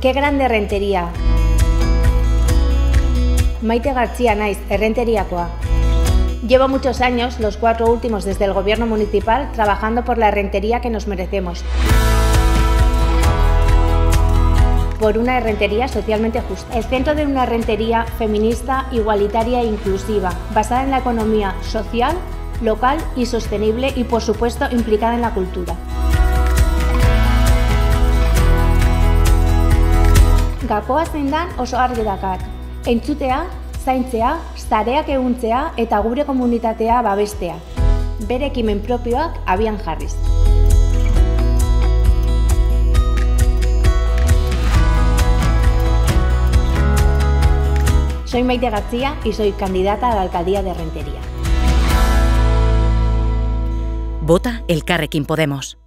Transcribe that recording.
Qué grande rentería. Maite García naiz, errenteriakoa. Llevo muchos años, los cuatro últimos desde el gobierno municipal, trabajando por la rentería que nos merecemos. Por una rentería socialmente justa. El centro de una rentería feminista, igualitaria e inclusiva, basada en la economía social, local y sostenible y, por supuesto, implicada en la cultura. Gakoa zein dan oso argi dakar. Entzutea, zaintzea, zareak eguntzea eta gure komunitatea babestea. Bere ekimen propioak abian jarriz. Soy Maite García y soy candidata a la alcaldía de Rentería. Vota Elkarrekin Podemos.